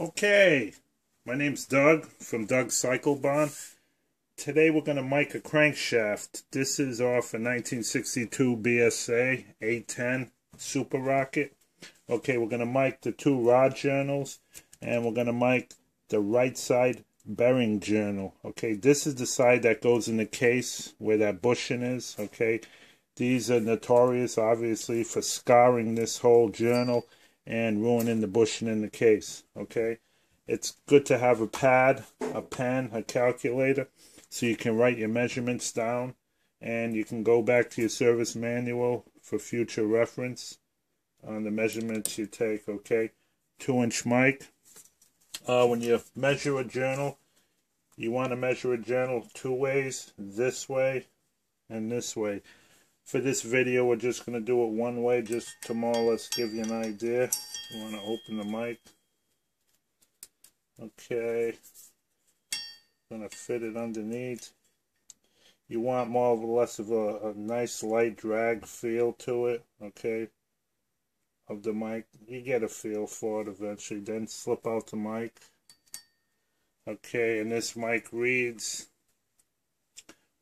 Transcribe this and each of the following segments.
Okay, my name's Doug from Doug Cycle Bond. Today we're going to mic a crankshaft. This is off a 1962 BSA A10 Super Rocket. Okay, we're going to mic the two rod journals and we're going to mic the right side bearing journal. Okay, this is the side that goes in the case where that bushing is. Okay, these are notorious obviously for scarring this whole journal and ruining the bushing in the case. Okay, it's good to have a pad, a pen, a calculator, so you can write your measurements down, and you can go back to your service manual for future reference on the measurements you take. Okay, two inch mic. Uh, when you measure a journal, you want to measure a journal two ways, this way and this way for this video we're just going to do it one way just tomorrow let's give you an idea. You want to open the mic? Okay. Going to fit it underneath. You want more or less of a, a nice light drag feel to it okay of the mic. You get a feel for it eventually then slip out the mic. Okay and this mic reads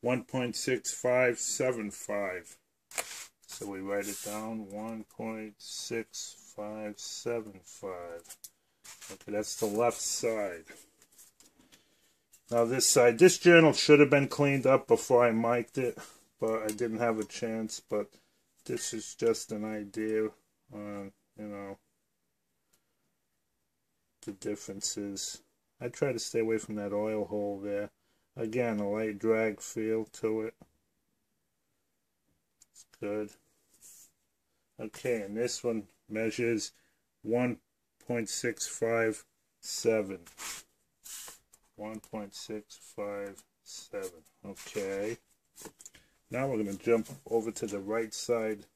1.6575. So we write it down 1.6575. Okay, that's the left side. Now this side, this journal should have been cleaned up before I mic'd it, but I didn't have a chance. But this is just an idea on, you know, the differences. I try to stay away from that oil hole there. Again, a light drag feel to it. It's good. Okay, and this one measures 1.657. 1.657. Okay. Now we're going to jump over to the right side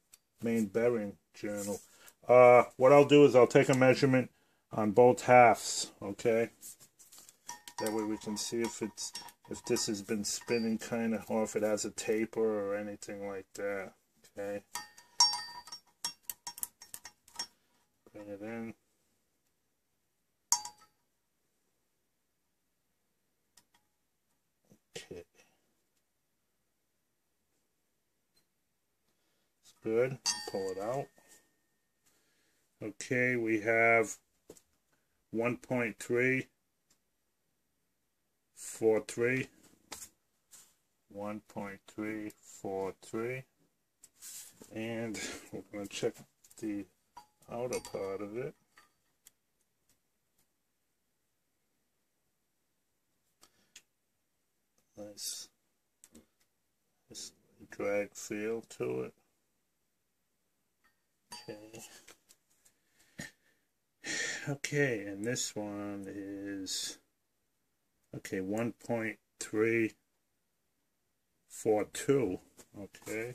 main bearing journal. Uh, what I'll do is I'll take a measurement on both halves, okay? That way we can see if it's if this has been spinning kind of, or if it has a taper or anything like that. Okay. Bring it in. Okay. It's good. Pull it out. Okay, we have 1.3 four three. One point three four three. And we're gonna check the outer part of it. Nice, nice drag feel to it. Okay. Okay, and this one is Okay, 1.342. Okay.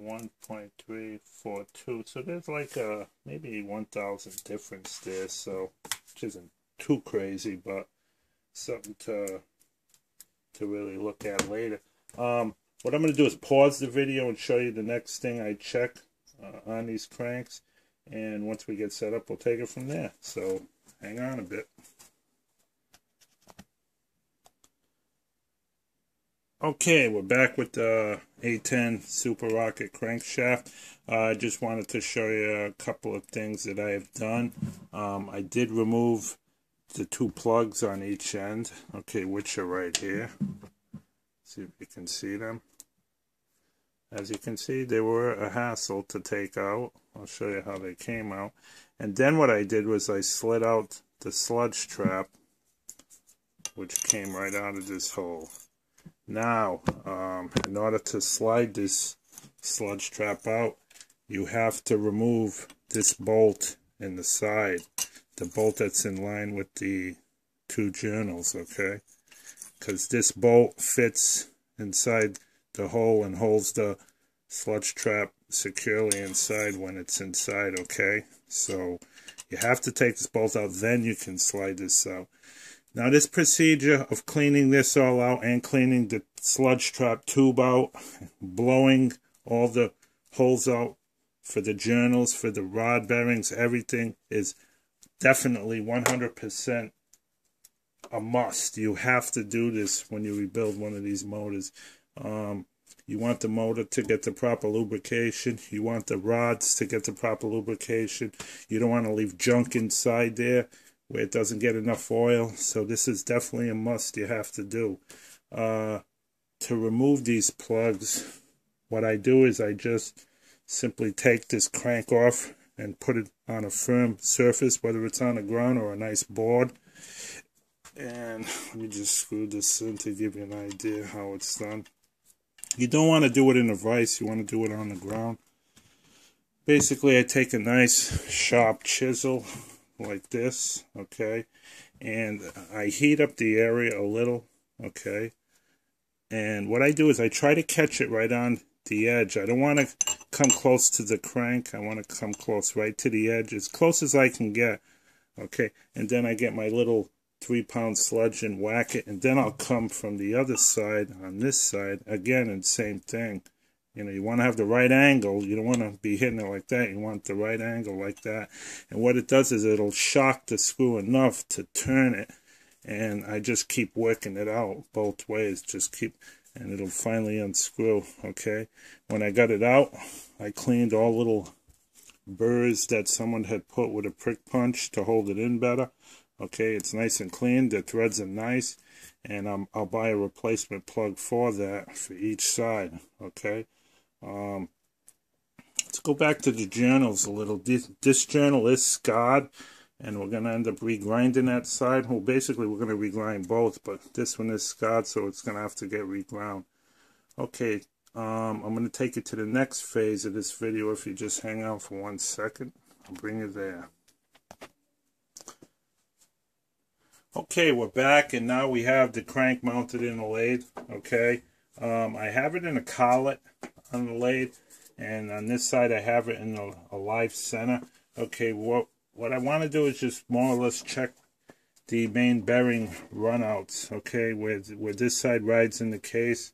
1.342. So there's like a maybe 1,000 difference there. So, which isn't too crazy, but something to to really look at later. Um, what I'm going to do is pause the video and show you the next thing I check uh, on these cranks. And once we get set up, we'll take it from there. So hang on a bit. Okay, we're back with the A10 Super Rocket crankshaft. Uh, I just wanted to show you a couple of things that I have done. Um, I did remove the two plugs on each end, okay, which are right here. See if you can see them. As you can see, they were a hassle to take out. I'll show you how they came out. And then what I did was I slid out the sludge trap, which came right out of this hole. Now, um, in order to slide this sludge trap out, you have to remove this bolt in the side. The bolt that's in line with the two journals, okay? Because this bolt fits inside the hole and holds the sludge trap securely inside when it's inside, okay? So you have to take this bolt out, then you can slide this out. Now this procedure of cleaning this all out and cleaning the sludge trap tube out, blowing all the holes out for the journals, for the rod bearings, everything is definitely 100% a must. You have to do this when you rebuild one of these motors. Um, you want the motor to get the proper lubrication. You want the rods to get the proper lubrication. You don't want to leave junk inside there where it doesn't get enough oil. So this is definitely a must you have to do. Uh, to remove these plugs, what I do is I just simply take this crank off and put it on a firm surface, whether it's on the ground or a nice board. And let me just screw this in to give you an idea how it's done. You don't want to do it in a vise, you want to do it on the ground. Basically, I take a nice sharp chisel like this, okay, and I heat up the area a little, okay, and what I do is I try to catch it right on the edge. I don't want to come close to the crank. I want to come close right to the edge, as close as I can get. Okay, and then I get my little three pound sludge and whack it, and then I'll come from the other side on this side again, and same thing. You know, you want to have the right angle. You don't want to be hitting it like that. You want the right angle like that. And what it does is it'll shock the screw enough to turn it. And I just keep working it out both ways. Just keep and it'll finally unscrew okay when I got it out I cleaned all little burrs that someone had put with a prick punch to hold it in better okay it's nice and clean the threads are nice and um, I'll buy a replacement plug for that for each side okay um, let's go back to the journals a little this, this journal is scarred and we're going to end up regrinding that side. Well, basically, we're going to regrind both, but this one is scarred, so it's going to have to get reground. Okay, um, I'm going to take you to the next phase of this video. If you just hang out for one second, I'll bring you there. Okay, we're back, and now we have the crank mounted in the lathe, okay? Um, I have it in a collet on the lathe, and on this side I have it in a, a live center. Okay, what what I want to do is just more or less check the main bearing runouts, okay, where, where this side rides in the case,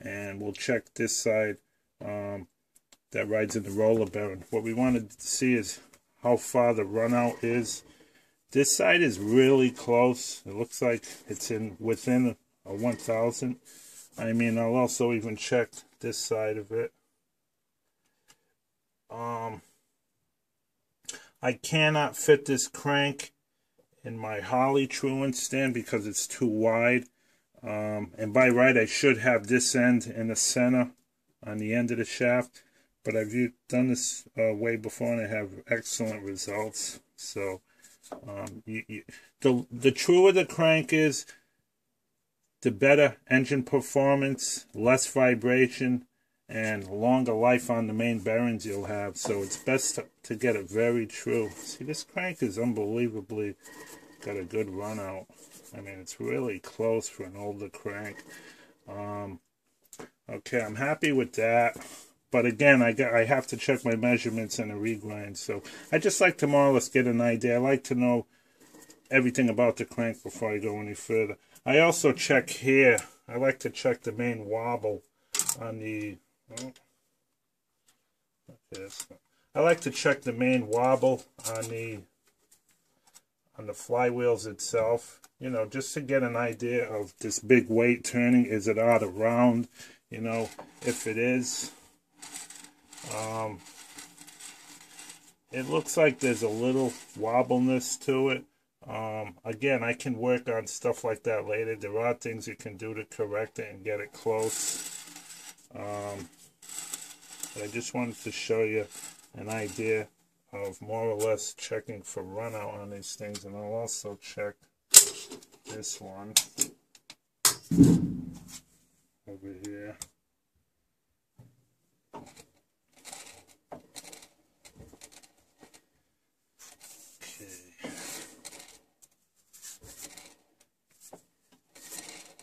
and we'll check this side um, that rides in the roller bearing. What we want to see is how far the runout is. This side is really close. It looks like it's in within a 1000. I mean, I'll also even check this side of it. Um, I cannot fit this crank in my Holley Truant stand because it's too wide. Um, and by right, I should have this end in the center on the end of the shaft. But I've done this uh, way before and I have excellent results. So um, you, you, the, the truer the crank is, the better engine performance, less vibration, and longer life on the main bearings you'll have. So it's best to, to get it very true. See, this crank is unbelievably got a good run out. I mean, it's really close for an older crank. Um, okay, I'm happy with that. But again, I got I have to check my measurements and a regrind. So I just like to more or less get an idea. I like to know everything about the crank before I go any further. I also check here. I like to check the main wobble on the Okay, I like to check the main wobble on the on the flywheels itself, you know, just to get an idea of this big weight turning. Is it out of round? You know, if it is, um, it looks like there's a little wobbleness to it. Um, again, I can work on stuff like that later. There are things you can do to correct it and get it close. Um, I just wanted to show you an idea of more or less checking for runout on these things. And I'll also check this one over here.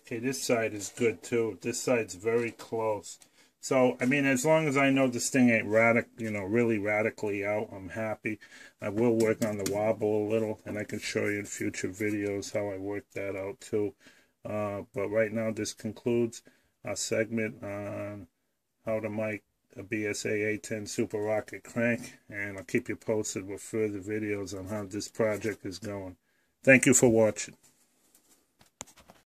Okay, this side is good too. This side's very close. So, I mean, as long as I know this thing ain't radic, you know, really radically out, I'm happy. I will work on the wobble a little, and I can show you in future videos how I work that out too. Uh, but right now, this concludes our segment on how to make a BSA A10 Super Rocket crank, and I'll keep you posted with further videos on how this project is going. Thank you for watching.